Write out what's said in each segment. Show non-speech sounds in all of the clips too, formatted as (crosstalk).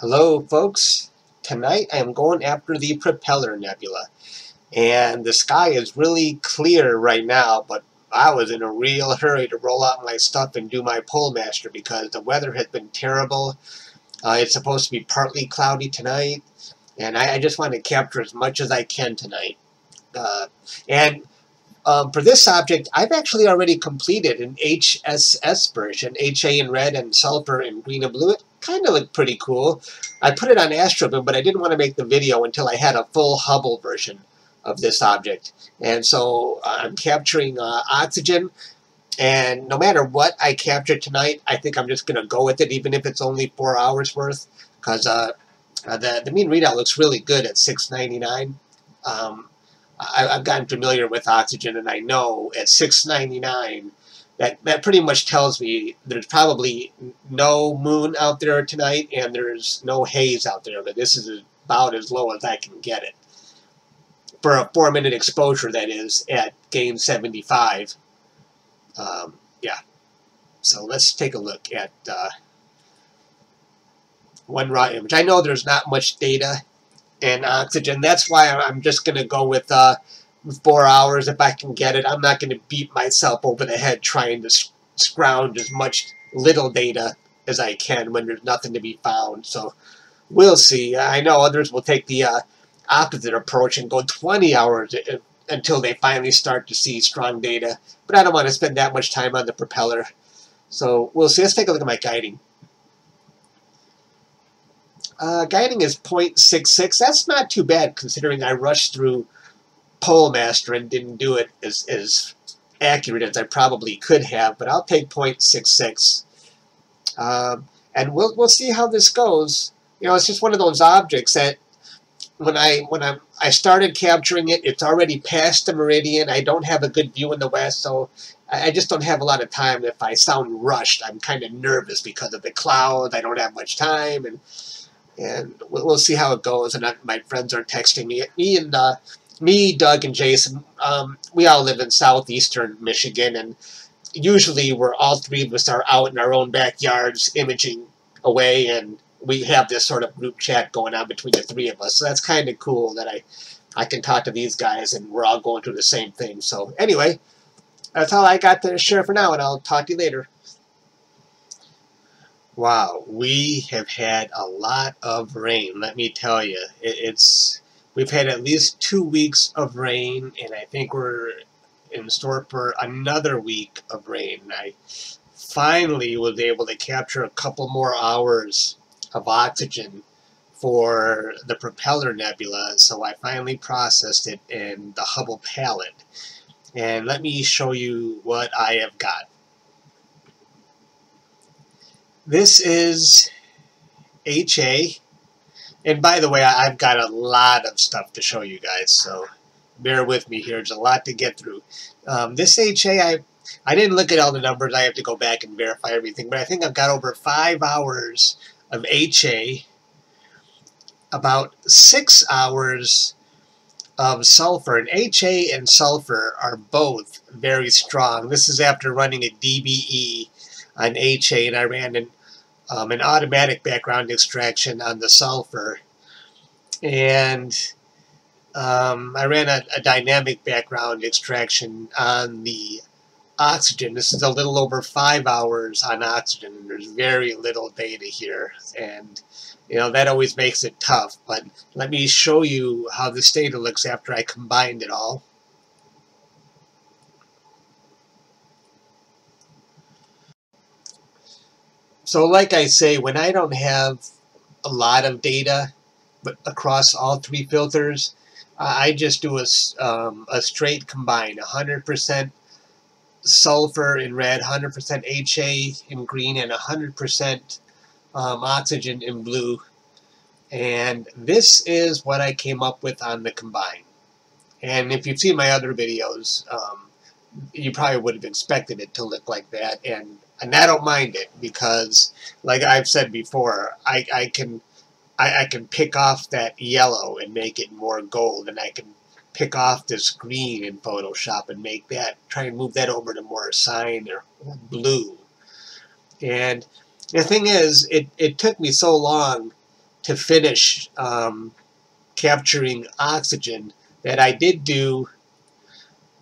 Hello folks, tonight I am going after the Propeller Nebula and the sky is really clear right now but I was in a real hurry to roll out my stuff and do my Polemaster because the weather has been terrible. Uh, it's supposed to be partly cloudy tonight and I, I, just want to capture as much as I can tonight. Uh, and um, for this object, I've actually already completed an HSS version, HA in red and sulfur in green and blue kind of looked pretty cool. I put it on Astrobin, but I didn't want to make the video until I had a full Hubble version of this object. And so uh, I'm capturing uh, oxygen, and no matter what I capture tonight, I think I'm just going to go with it, even if it's only four hours worth, because uh, uh, the, the mean readout looks really good at 699. Um, I, have gotten familiar with oxygen, and I know at 699 that that pretty much tells me there's probably no moon out there tonight and there's no haze out there but this is about as low as I can get it. For a four minute exposure that is at gain 75 um, yeah. So let's take a look at uh, one raw image I know there's not much data in oxygen. That's why I'm just gonna go with uh, four hours if I can get it. I'm not going to beat myself over the head trying to scrounge as much little data as I can when there's nothing to be found. So we'll see. I know others will take the uh, opposite approach and go 20 hours until they finally start to see strong data. But I don't want to spend that much time on the propeller. So we'll see. Let's take a look at my guiding. Uh, guiding is 0.66. That's not too bad considering I rushed through Polemaster and didn't do it as, as accurate as I probably could have, but I'll take 0.66. Um, and we'll, we'll see how this goes. You know, it's just one of those objects that when I when I I started capturing it, it's already past the meridian. I don't have a good view in the west, so I just don't have a lot of time. If I sound rushed, I'm kind of nervous because of the clouds. I don't have much time, and and we'll see how it goes. And I, my friends are texting me. Me and uh, me, Doug, and Jason, um, we all live in southeastern Michigan, and usually we're all three of us are out in our own backyards imaging away, and we have this sort of group chat going on between the three of us. So that's kind of cool that I, I can talk to these guys, and we're all going through the same thing. So anyway, that's all I got to share for now, and I'll talk to you later. Wow, we have had a lot of rain, let me tell you. It's We've had at least two weeks of rain, and I think we're in store for another week of rain. I finally was able to capture a couple more hours of oxygen for the propeller nebula, so I finally processed it in the Hubble palette. And let me show you what I have got. This is HA and by the way, I've got a lot of stuff to show you guys, so bear with me here. There's a lot to get through. Um, this HA, I, I didn't look at all the numbers. I have to go back and verify everything, but I think I've got over five hours of HA, about six hours of sulfur. And HA and sulfur are both very strong. This is after running a DBE on HA, and I ran an um, an automatic background extraction on the sulfur. And um, I ran a, a, dynamic background extraction on the oxygen. This is a little over five hours on oxygen. There's very little data here. And, you know, that always makes it tough. But let me show you how this data looks after I combined it all. So like I say, when I don't have a lot of data but across all three filters, I just do a, um, a straight combine, 100% sulfur in red, 100% HA in green, and 100% um, oxygen in blue. And this is what I came up with on the combine. And if you've seen my other videos, um, you probably would have expected it to look like that. And and I don't mind it because, like I've said before, I, I can I, I can pick off that yellow and make it more gold, and I can pick off this green in Photoshop and make that try and move that over to more cyan or blue. And the thing is, it it took me so long to finish um, capturing oxygen that I did do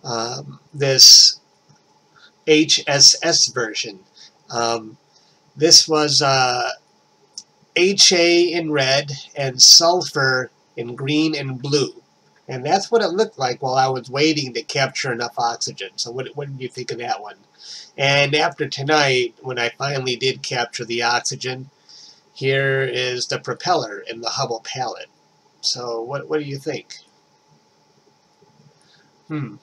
um, this HSS version. Um, this was uh, HA in red and sulfur in green and blue. And that's what it looked like while I was waiting to capture enough oxygen. So what, what did you think of that one? And after tonight, when I finally did capture the oxygen, here is the propeller in the Hubble palette. So what, what do you think? Hmm.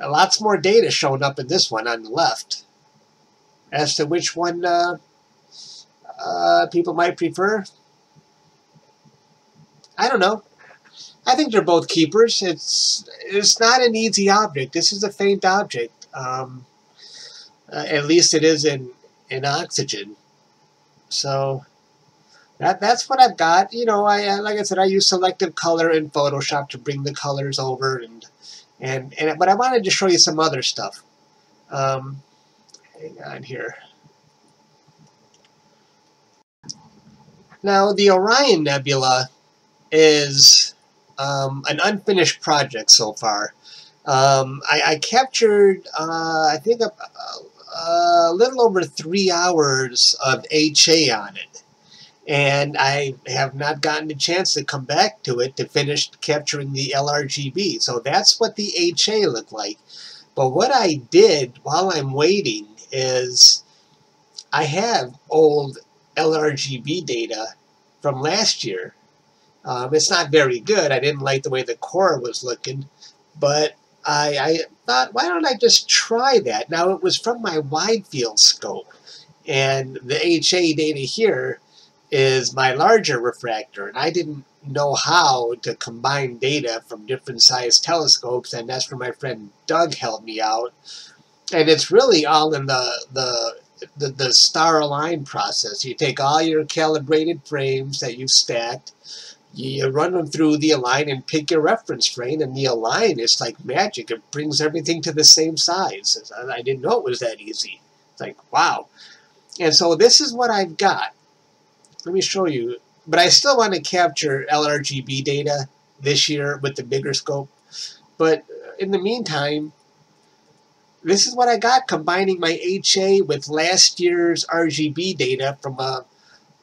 Lots more data showing up in this one on the left as to which one uh, uh, people might prefer. I don't know. I think they're both keepers. It's it's not an easy object. This is a faint object. Um, uh, at least it is in in oxygen. So that that's what I've got. You know, I like I said, I use selective color in Photoshop to bring the colors over, and and and but I wanted to show you some other stuff. Um, hang on here. Now the Orion Nebula is um, an unfinished project so far. Um, I, I, captured, uh, I think, a, a, a, little over three hours of HA on it. And I have not gotten a chance to come back to it to finish capturing the LRGB. So that's what the HA looked like. But what I did while I'm waiting is I have old LRGB data from last year um, it's not very good. I didn't like the way the core was looking, but I, I thought, why don't I just try that? Now, it was from my wide field scope, and the HA data here is my larger refractor, and I didn't know how to combine data from different size telescopes, and that's where my friend Doug helped me out. And it's really all in the, the the, the star align process. You take all your calibrated frames that you've stacked, you run them through the align and pick your reference frame, and the align is like magic. It brings everything to the same size. I didn't know it was that easy. It's like, wow. And so this is what I've got. Let me show you. But I still want to capture LRGB data this year with the bigger scope. But in the meantime, this is what I got combining my HA with last year's RGB data from a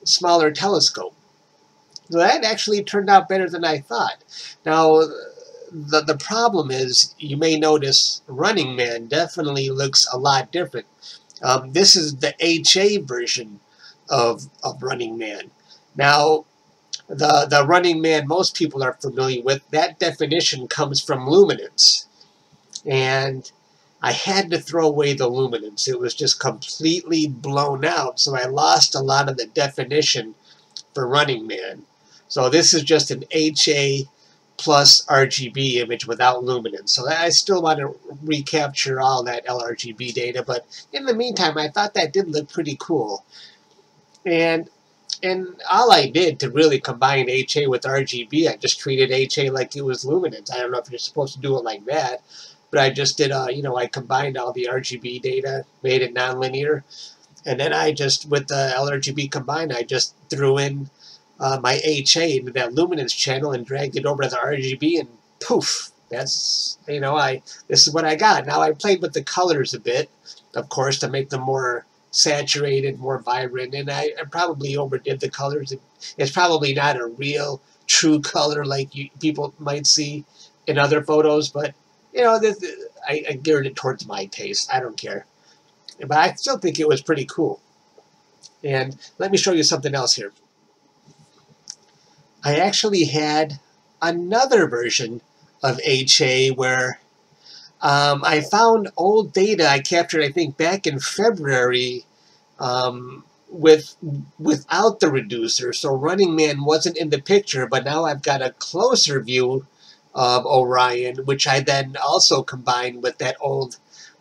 smaller telescope. So that actually turned out better than I thought. Now, the, the problem is, you may notice Running Man definitely looks a lot different. Um, this is the HA version of, of Running Man. Now, the, the Running Man most people are familiar with, that definition comes from luminance. And I had to throw away the luminance. It was just completely blown out, so I lost a lot of the definition for Running Man. So this is just an HA plus RGB image without luminance. So I still want to recapture all that LRGB data, but in the meantime, I thought that did look pretty cool. And and all I did to really combine HA with RGB, I just treated HA like it was luminance. I don't know if you're supposed to do it like that, but I just did, uh, you know, I combined all the RGB data, made it nonlinear, and then I just, with the LRGB combined, I just threw in uh, my HA into that luminance channel and dragged it over to the RGB and poof, that's, you know, I this is what I got. Now I played with the colors a bit, of course, to make them more saturated, more vibrant, and I, I probably overdid the colors. It, it's probably not a real true color like you, people might see in other photos, but, you know, this, I, I geared it towards my taste. I don't care. But I still think it was pretty cool. And let me show you something else here. I actually had another version of HA where um, I found old data I captured, I think, back in February um, with without the reducer. So Running Man wasn't in the picture, but now I've got a closer view of Orion, which I then also combined with that old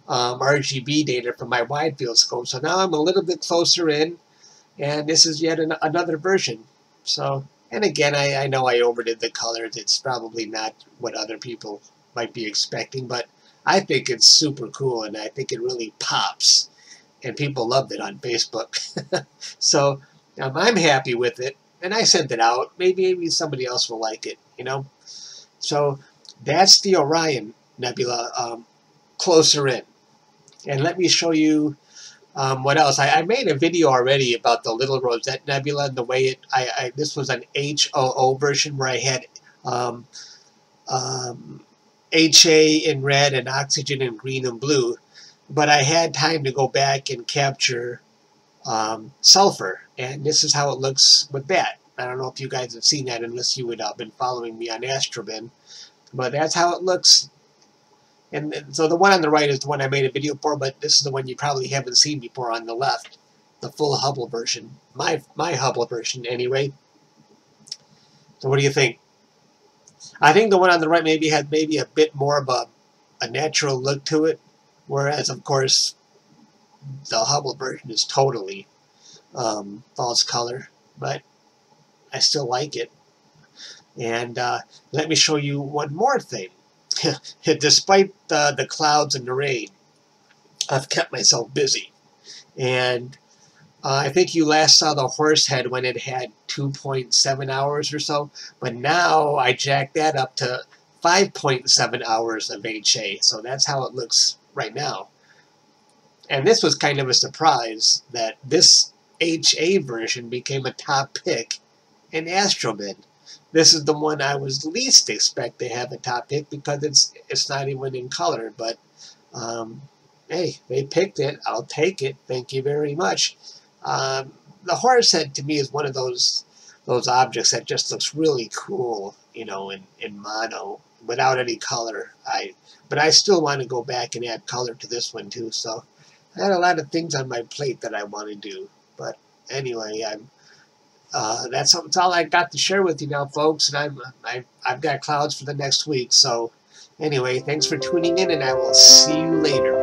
um, RGB data from my wide field scope. So now I'm a little bit closer in, and this is yet an another version. So and again, I, I know I overdid the colors. It's probably not what other people might be expecting, but I think it's super cool, and I think it really pops. And people loved it on Facebook. (laughs) so um, I'm happy with it. and I sent it out. Maybe maybe somebody else will like it. You know. So that's the Orion Nebula um, closer in. And let me show you um, what else. I, I, made a video already about the Little Rosette Nebula and the way it. I, I this was an HOO version where I had um, um, HA in red and oxygen in green and blue, but I had time to go back and capture um, sulfur, and this is how it looks with that. I don't know if you guys have seen that unless you would have been following me on Astrobin, but that's how it looks. And, and so the one on the right is the one I made a video for, but this is the one you probably haven't seen before on the left, the full Hubble version, my my Hubble version anyway. So what do you think? I think the one on the right maybe had maybe a bit more of a, a natural look to it, whereas of course the Hubble version is totally um, false color, but I still like it. And uh, let me show you one more thing. (laughs) Despite the, the clouds and the rain, I've kept myself busy. And uh, I think you last saw the horse head when it had 2.7 hours or so, but now I jacked that up to 5.7 hours of HA, so that's how it looks right now. And this was kind of a surprise that this HA version became a top pick in Astrobin. This is the one I was least expect to have a top pick because it's it's not even in color, but um, hey, they picked it. I'll take it. Thank you very much. Um, the horse head to me is one of those those objects that just looks really cool, you know, in, in mono without any color. I but I still want to go back and add color to this one too. So I had a lot of things on my plate that I want to do. But anyway, I'm uh, that's, that's all I got to share with you now, folks. And I'm I, I've got clouds for the next week. So anyway, thanks for tuning in, and I will see you later.